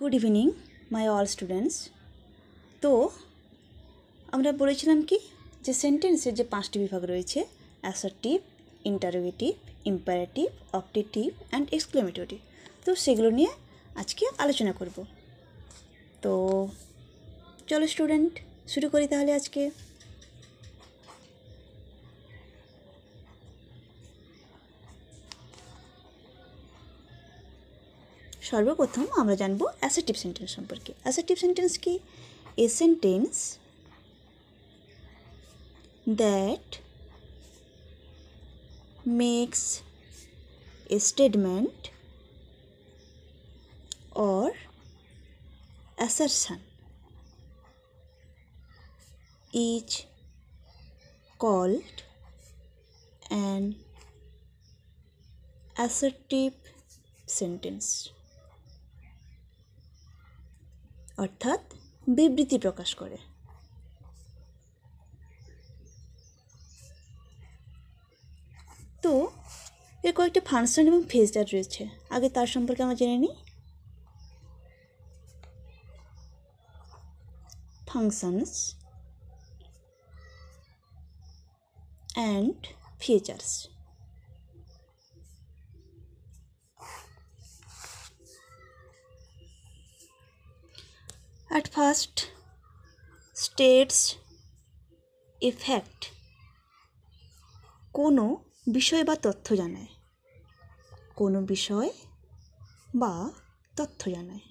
Good evening my all students তো, আমরা বলেছিলাম কি যে সেন্টেন্সের যে পাঁচটি বিভাগ রয়েছে assertive interrogative imperative optative and exclamatory তো সেগুলো নিয়ে আজকে আলোচনা করব। তো, চলো স্টুডেন্ট শুরু করি তাহলে আজকে। সর্বপ্রথম আমরা জানবো অ্যাসেটিভ সেন্টেন্স সম্পর্কে অ্যাসেটিভ সেন্টেন্স কি a sentence that makes a statement or assertion is called an assertive sentence অর্থাৎ বিবৃতি প্রকাশ করে। তো এর কয়েকটি ফাংশন এবং ফেজদার রয়েছে। আগে তার সম্পর্কে আমরা জেনে নিই। functions and features. At first, states effect কোনো বিষয় বা তথ্য জানায় কোনো বিষয় বা তথ্য জানায়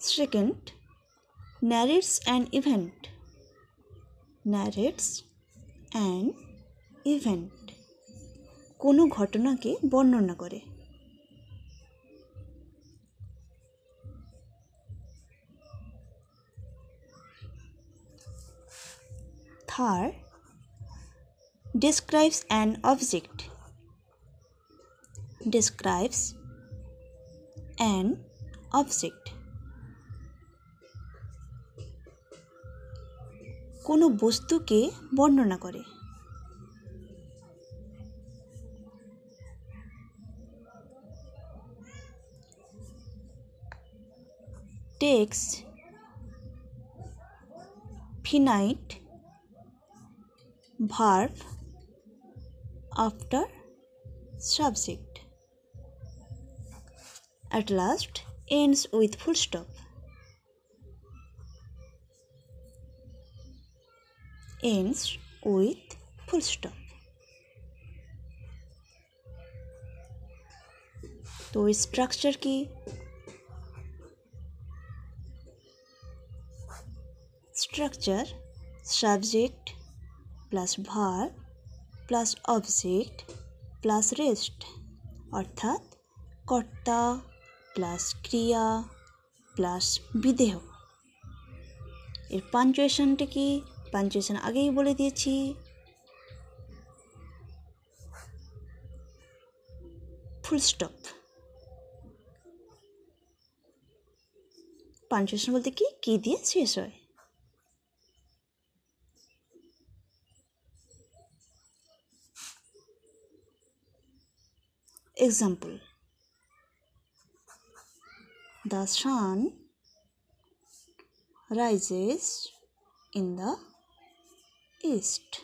Second, narrates an event. Narrates an event. কোনো ঘটনাকে বর্ণনা করে third describes an object describes an object কোনো বস্তুকে বর্ণনা করে takes finite verb after subject at last ends with full stop ends with full stop तो स्ट्रक्चर की structure subject plus verb plus object plus rest অর্থাৎ কর্তা plus ক্রিয়া plus বিদেহ। এর পাঞ্চুয়েশনটা কি? পাঞ্চুয়েশন আগেই বলে দিয়েছি। ফুল স্টপ পাঞ্চুয়েশন বলতে কি? কি দিয়ে শেষ হয়? Example The sun rises in the east.